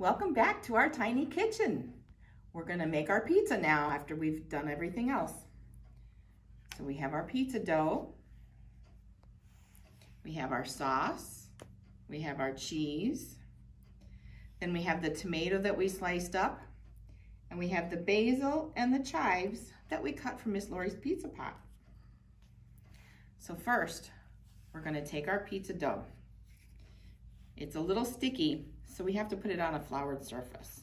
Welcome back to our tiny kitchen. We're gonna make our pizza now after we've done everything else. So we have our pizza dough. We have our sauce. We have our cheese. Then we have the tomato that we sliced up. And we have the basil and the chives that we cut from Miss Lorrie's pizza pot. So first, we're gonna take our pizza dough. It's a little sticky, so we have to put it on a floured surface.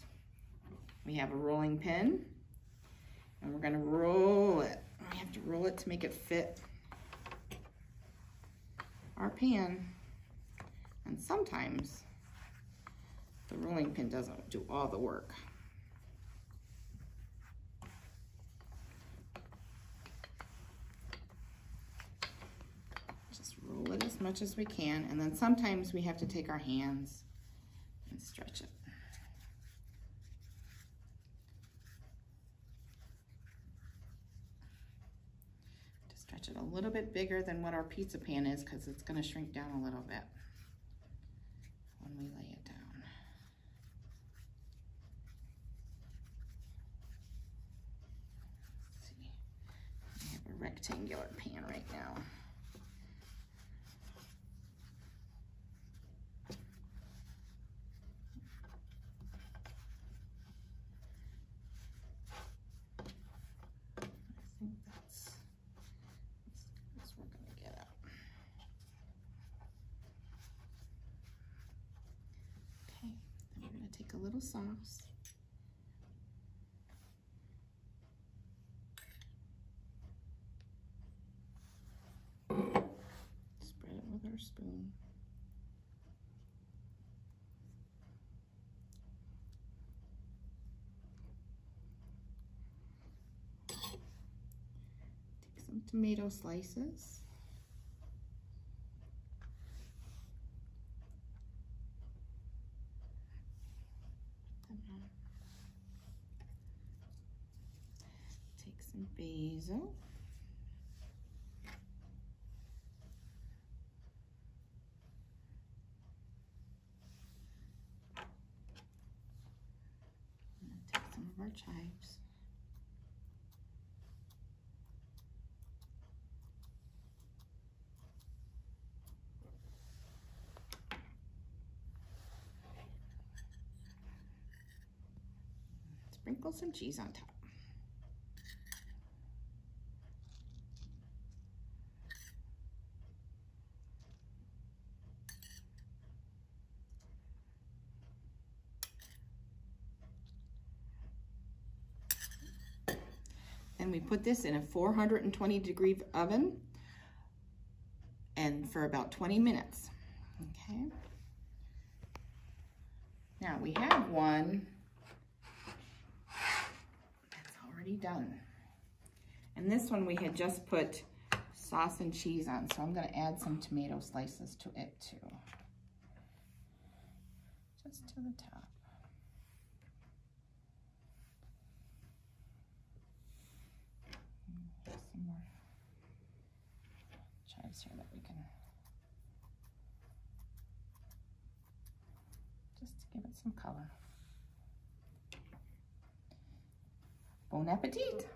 We have a rolling pin, and we're gonna roll it. We have to roll it to make it fit our pan. And sometimes the rolling pin doesn't do all the work. roll it as much as we can, and then sometimes we have to take our hands and stretch it. To stretch it a little bit bigger than what our pizza pan is because it's going to shrink down a little bit when we lay it down. See. I have a rectangular pan right now. Little sauce. Spread it with our spoon. Take some tomato slices. some basil. take some of our chives. Sprinkle some cheese on top. And we put this in a 420 degree oven and for about 20 minutes, okay? Now we have one that's already done. And this one we had just put sauce and cheese on, so I'm gonna add some tomato slices to it too. Just to the top. Here that we can just to give it some color. Bon appetit.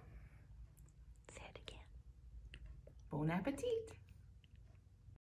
Say it again. Bon appetit.